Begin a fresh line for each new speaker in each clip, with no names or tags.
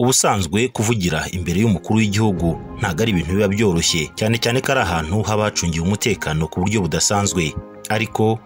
ubusanzwe kuvugira imbere y'umukuru w'igihugu. Ntabwo ari ibintu biba byoroshye. Cyane cyane ko ari ahantu haba hacungiwe umutekano ku buryo budasanzwe. Ariko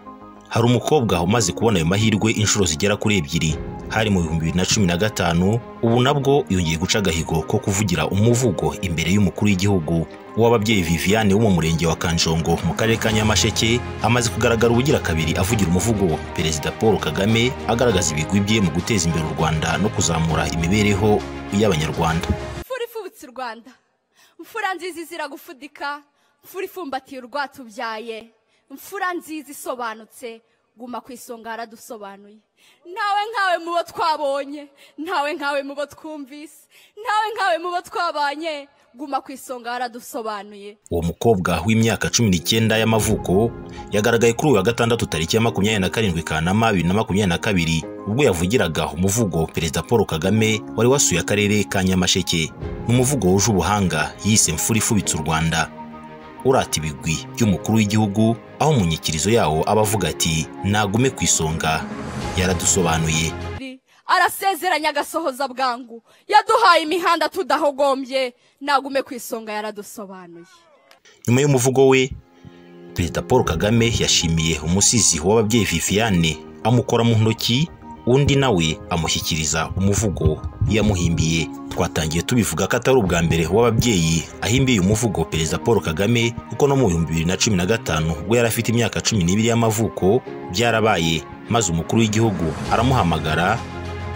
hari umukobwa umaze kubona ayo mahirwe inshuro zigera kuri ebyiri. Hari mu bihumbi bibiri na cumi na gatanu ubu nabwo yongeye guca agahigo ko kuvugira umuvugo imbere y'umukuru w'igihugu uw'ababyeyi Viviane wo mu murenge wa Kanjongo mu karere ka Nyamasheke amaze kugaragara ubugira kabiri avugira umuvugo. Perezida Paul Kagame agaragaza ibigwi bye mu guteza imbere u Rwanda no kuzamura imibereho y'Abanyarwanda.
Mfura ifubitse u rwanda. Mfura nziza izira gufudika mfura ifumbatiye urwatubyaye. Mfura nziza isobanutse. Guma ku isonga haradusobanuye ntawe nkawe mu bo twabonye. Ntawe nkawe mu bo twumvise. Ntawe nkawe mu bo twabanye. Guma ku isonga haradusobanuye
uwo mukobwa w'imyaka cumi n'icyenda y'amavuko yagaragaye kuri uyu wa gatandatu tariki ya makumyabiri na karindwi kanama bibiri na makumyabiri na kabiri ubwo yavugiraga umuvugo perezida paul kagame wari wasuye akarere ka nyamasheke. Ni umuvugo wuje ubuhanga yise mfura ifubitse u rwanda. Urata ibigwi by'umukuru w'igihugu aho mu nyikirizo yawo aba avuga ati nagume ku isonga. Yaradusobanuye.
Arasezeranya agasohoza bwangu. Yaduhaye imihanda tudahogombye. Nagume ku isonga yaradusobanuye.
Nyuma y'umuvugo we perezida paul kagame yashimiye umusizi w'ababyeyi viviane amukora mu ntoki undi nawe amushyikiriza umuvugo yamuhimbiye. Twatangiye tubivuga ko atari ubwa mbere w'ababyeyi ahimbiye umuvugo perezida paul kagame kuko no mu bihumbi bibiri na cumi na gatanu ubwo yari afite imyaka cumi n'ibiri y'amavuko byarabaye maze umukuru w'igihugu aramuhamagara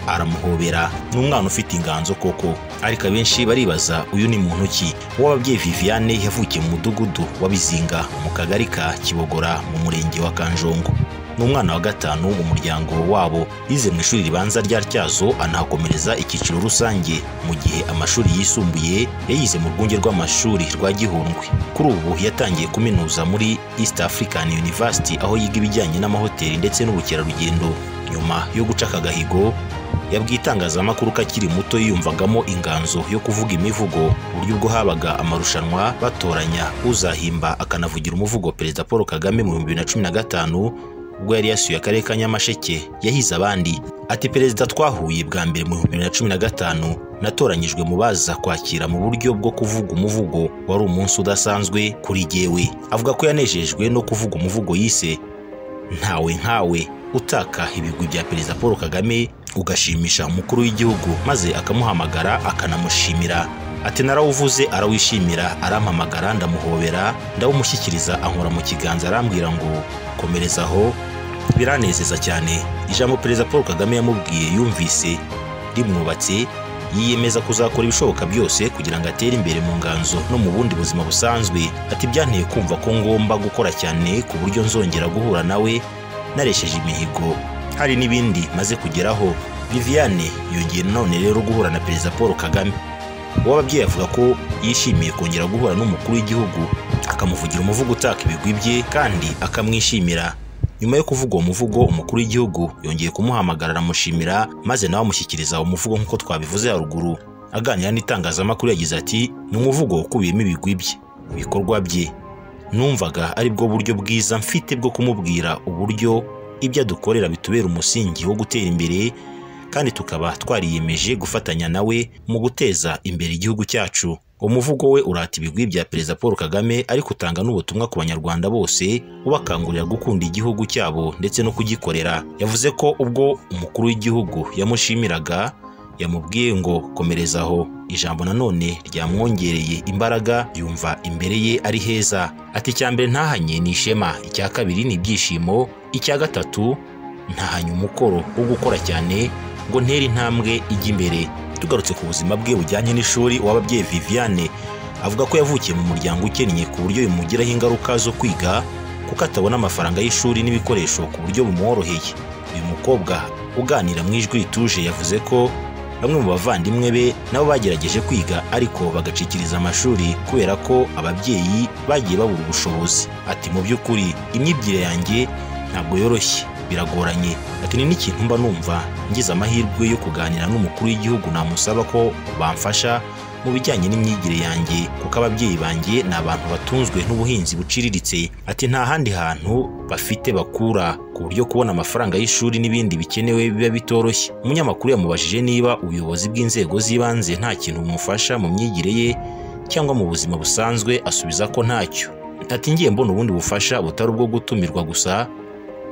aramuhobera. Ni umwana ufite inganzo koko. Ariko abenshi baribaza uyu ni muntu ki? Uw'ababyeyi viviane yavukiye mu mudugudu wa bizinga mu kagari ka kibogora mu murenge wa kanjongo. Ni umwana wa gatanu mu muryango wabo yize mu ishuri ribanza rya tyazo anahakomereza icyiciro rusange. Mu gihe amashuri yisumbuye yayize mu rwunge rw'amashuri rwa gihundwe. Kuri ubu yatangiye kuminuza muri east african university aho yiga ibijyanye n'amahoteli ndetse n'ubukerarugendo. Nyuma yo guca aka gahigo yabwiye itangazamakuru ko akiri muto yiyumvagamo inganzo yo kuvuga imivugo. Uburyo ubwo habaga amarushanwa batoranya uzahimba akanavugira umuvugo perezida paul kagame mu bihumbi bibiri na cumi na gatanu ubwo yari yasuye akarere ka nyamasheke yahize abandi. Ati perezida twahuye bwa mbere mu bihumbi bibiri na cumi na gatanu natoranyijwe mu baza kwakira mu buryo bwo kuvuga umuvugo. Wari umunsi udasanzwe kuri jyewe. Avuga ko yanejejwe no kuvuga umuvugo yise ntawe nkawe utaka ibigwi bya perezida paul kagame ugashimisha umukuru w'igihugu maze akamuhamagara akanamushimira. Ati narawuvuze arawishimira arampamagara ndamuhobera ndawumushyikiriza ankora mu kiganza arambwira ngo komereza aho. Biranezeza cyane. Ijambo perezida paul kagame yamubwiye yumvise. Rimwubatse yiyemeza kuzakora ibishoboka byose kugira ngo atere imbere mu nganzo no mu bundi buzima busanzwe. Ati byanteye kumva ko ngomba gukora cyane ku buryo nzongera guhura nawe naresheje imihigo. Hari n'ibindi maze kugeraho. Viviane yongeye nanone rero guhura na perezida paul kagame. Uw'ababyeyi avuga ko yishimiye kongera guhura n'umukuru w'igihugu akamuvugira umuvugo utaka ibigwi bye kandi akamwishimira. Nyuma yo kuvuga uwo muvugo umukuru w'igihugu yongeye kumuhamagara aramushimira maze nawe amushyikiriza umuvugo nk'uko twabivuze haruguru. Aganira n'itangazamakuru yagize ati ni umuvugo ukubiyemo ibigwi bye ibikorwa bye. Numvaga ari bwo buryo bwiza mfite bwo kumubwira uburyo ibyo adukorera bitubera umusingi wo gutera imbere kandi tukaba twariyemeje gufatanya nawe mu guteza imbere igihugu cyacu. Umuvugo we urata ibigwi bya perezida paul kagame ariko utanga n'ubutumwa ku banyarwanda bose ubakangurira gukunda igihugu cyabo ndetse no kugikorera. Yavuze ko ubwo umukuru w'igihugu yamushimiraga yamubwiye ngo komereza aho. Ijambo nanone ryamwongereye imbaraga yumva imbere ye ari heza. Ati icya mbere ntahanye ni ishema icya kabiri ni ibyishimo icya gatatu ntahanye umukoro wo gukora cyane ngo ntere intambwe ijya imbere. Tugarutse ku buzima bwe bujyanye n'ishuri w'ababyeyi viviane avuga ko yavukiye mu muryango ukennye ku buryo bimugiraho ingaruka zo kwiga kuko atabona amafaranga y'ishuri n'ibikoresho ku buryo bumworoheye. Uyu mukobwa uganira mu ijwi rituje yavuze ko bamwe mu bavandimwe be nabo bagerageje kwiga ariko bagacikiriza amashuri kubera ko ababyeyi bagiye babura ubushobozi. Ati mu by'ukuri imyibwire yanjye ntabwo yoroshye. Biragoranye. Ati ni n'ikintu mba numva ngize amahirwe yo kuganira n'umukuru w'igihugu namusaba ko bamfasha mu bijyanye n'imyigire yanjye kuko ababyeyi banjye ni abantu batunzwe n'ubuhinzi buciriritse. Ati nta handi hantu bafite bakura ku buryo kubona amafaranga y'ishuri n'ibindi bikenewe biba bitoroshye. Umunyamakuru yamubajije niba ubuyobozi bw'inzego z'ibanze nta kintu bumufasha mu myigire ye cyangwa mu buzima busanzwe asubiza ko ntacyo. Ati ngiye mbona ubundi bufasha butari ubwo gutumirwa gusa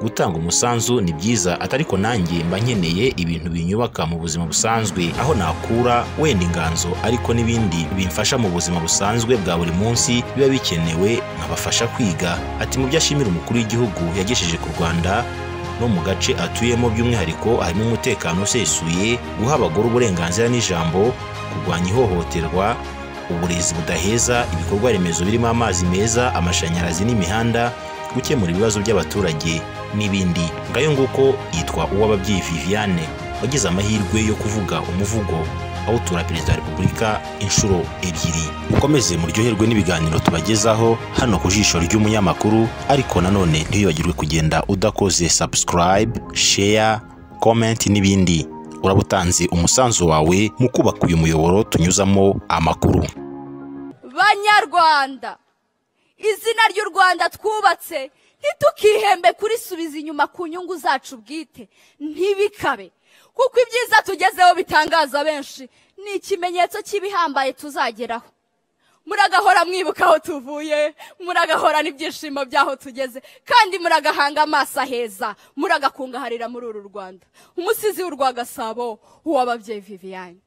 gutanga umusanzu ni byiza atariko nanjye mba nkeneye ibintu binyubaka mu buzima busanzwe. Aho nakura wenda inganzo ariko n'ibindi bimfasha mu buzima busanzwe bwa buri munsi biba bikenewe nkabafasha kwiga. Ati mu byo ashimira umukuru w'igihugu yagejeje ku rwanda no mu gace atuyemo by'umwihariko harimo umutekano usesuye guha abagore uburenganzira n'ijambo kurwanya ihohoterwa uburezi budaheza ibikorwa remezo birimo amazi meza amashanyarazi n'imihanda gukemura ibibazo by'abaturage. N'ibindi. Ngayo nguko yitwa uw'ababyeyi viviane wagize amahirwe yo kuvuga umuvugo awutura perezida wa repubulika inshuro ebyiri. Mukomeze muryoherwe n'ibiganiro tubagezaho hano ku jisho ry'umunyamakuru ariko nanone ntibibagirwe kugenda udakoze subscribe share comment n'ibindi. Uraba utanze umusanzu wawe mu kubaka uyu muyoboro tunyuzamo amakuru.
Banyarwanda! Izina ry'u rwanda twubatse ntitukihembe kurisubiza inyuma ku nyungu zacu bwite. Ntibikabe. Kuko ibyiza tugezeho bitangaza benshi ni ikimenyetso cy'ibihambaye tuzageraho. Muragahora mwibuka aho tuvuye muragahora n'ibyishimo by'aho tugeze kandi muragahanga amaso aheza muragakungaharira muri uru rwanda. Umusizi w'urwagasabo uw'ababyeyi viviane.